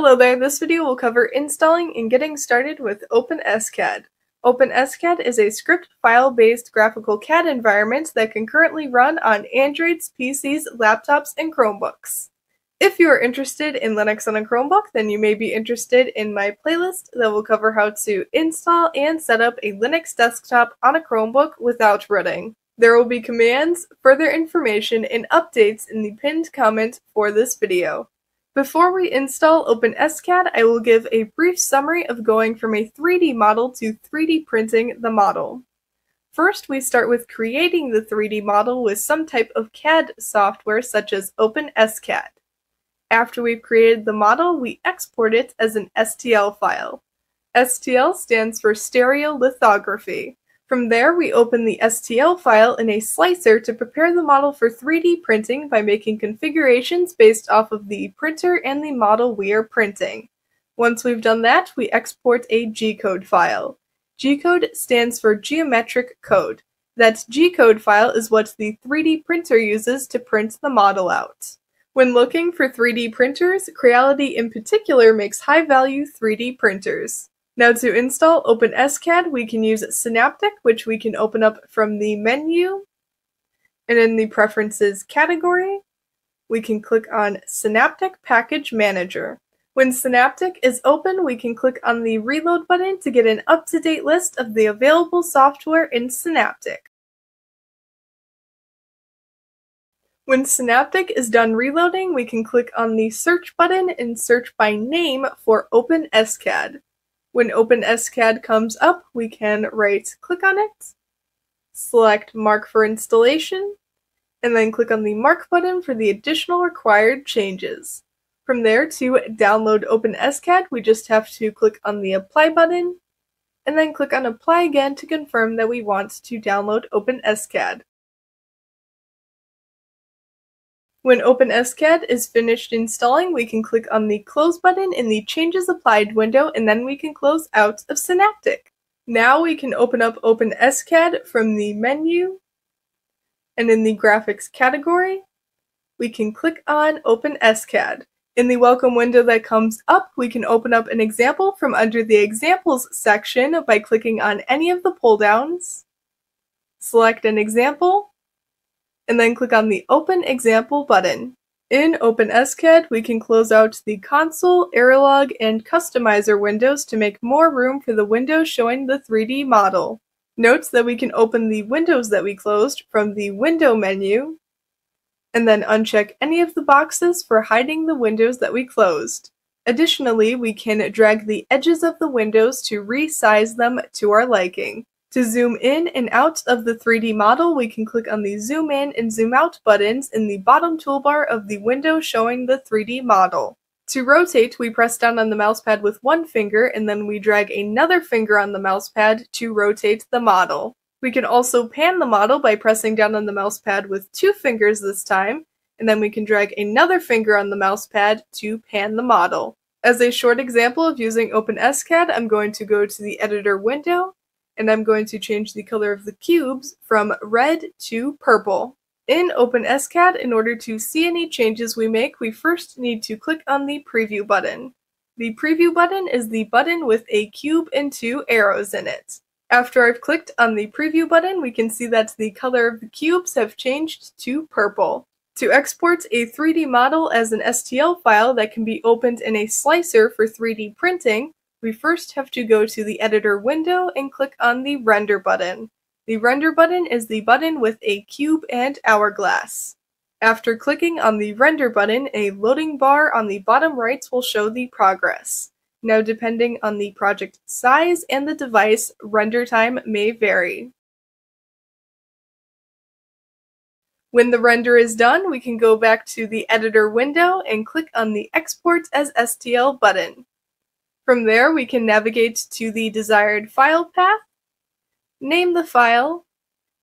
Hello there, this video will cover installing and getting started with OpenSCAD. OpenSCAD is a script file-based graphical CAD environment that can currently run on Androids, PCs, laptops, and Chromebooks. If you are interested in Linux on a Chromebook, then you may be interested in my playlist that will cover how to install and set up a Linux desktop on a Chromebook without rooting. There will be commands, further information, and updates in the pinned comment for this video. Before we install OpenSCAD, I will give a brief summary of going from a 3D model to 3D printing the model. First, we start with creating the 3D model with some type of CAD software such as OpenSCAD. After we've created the model, we export it as an STL file. STL stands for stereolithography. From there, we open the STL file in a slicer to prepare the model for 3D printing by making configurations based off of the printer and the model we are printing. Once we've done that, we export a G-code file. G-code stands for geometric code. That G-code file is what the 3D printer uses to print the model out. When looking for 3D printers, Creality in particular makes high-value 3D printers. Now to install OpenSCAD, we can use Synaptic, which we can open up from the menu. And in the Preferences category, we can click on Synaptic Package Manager. When Synaptic is open, we can click on the Reload button to get an up-to-date list of the available software in Synaptic. When Synaptic is done reloading, we can click on the Search button and search by name for OpenSCAD. When OpenSCAD comes up, we can right click on it, select Mark for installation, and then click on the Mark button for the additional required changes. From there to download OpenSCAD, we just have to click on the Apply button, and then click on Apply again to confirm that we want to download OpenSCAD. When OpenSCAD is finished installing, we can click on the Close button in the Changes Applied window, and then we can close out of Synaptic. Now we can open up OpenSCAD from the menu, and in the Graphics category, we can click on OpenSCAD. In the Welcome window that comes up, we can open up an example from under the Examples section by clicking on any of the pull-downs, select an example, and then click on the Open Example button. In OpenSCAD, we can close out the Console, Error-Log, and Customizer windows to make more room for the window showing the 3D model. Note that we can open the windows that we closed from the Window menu, and then uncheck any of the boxes for hiding the windows that we closed. Additionally, we can drag the edges of the windows to resize them to our liking. To zoom in and out of the 3D model, we can click on the Zoom In and Zoom Out buttons in the bottom toolbar of the window showing the 3D model. To rotate, we press down on the mousepad with one finger and then we drag another finger on the mousepad to rotate the model. We can also pan the model by pressing down on the mousepad with two fingers this time, and then we can drag another finger on the mousepad to pan the model. As a short example of using OpenSCAD, I'm going to go to the editor window and I'm going to change the color of the cubes from red to purple. In OpenSCAD, in order to see any changes we make, we first need to click on the Preview button. The Preview button is the button with a cube and two arrows in it. After I've clicked on the Preview button, we can see that the color of the cubes have changed to purple. To export a 3D model as an STL file that can be opened in a slicer for 3D printing, we first have to go to the editor window and click on the render button. The render button is the button with a cube and hourglass. After clicking on the render button, a loading bar on the bottom right will show the progress. Now depending on the project size and the device, render time may vary. When the render is done, we can go back to the editor window and click on the Export as STL button. From there, we can navigate to the desired file path, name the file,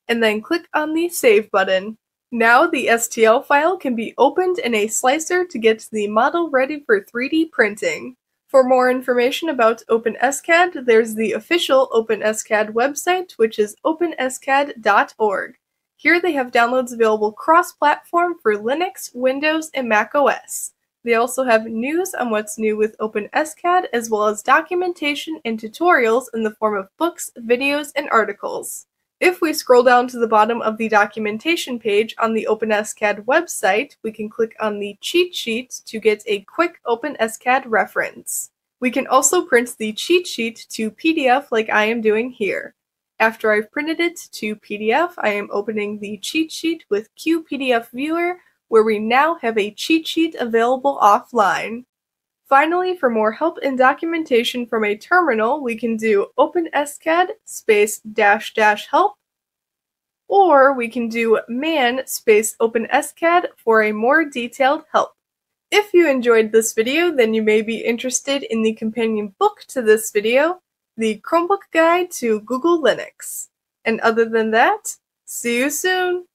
and then click on the Save button. Now the STL file can be opened in a slicer to get the model ready for 3D printing. For more information about OpenSCAD, there's the official OpenSCAD website, which is openscad.org. Here they have downloads available cross-platform for Linux, Windows, and Mac OS. They also have news on what's new with OpenSCAD as well as documentation and tutorials in the form of books, videos, and articles. If we scroll down to the bottom of the documentation page on the OpenSCAD website, we can click on the cheat sheet to get a quick OpenSCAD reference. We can also print the cheat sheet to PDF like I am doing here. After I've printed it to PDF, I am opening the cheat sheet with QPDF Viewer where we now have a cheat sheet available offline. Finally, for more help and documentation from a terminal, we can do OpenSCAD space dash dash help, or we can do man space OpenSCAD for a more detailed help. If you enjoyed this video, then you may be interested in the companion book to this video, the Chromebook Guide to Google Linux. And other than that, see you soon!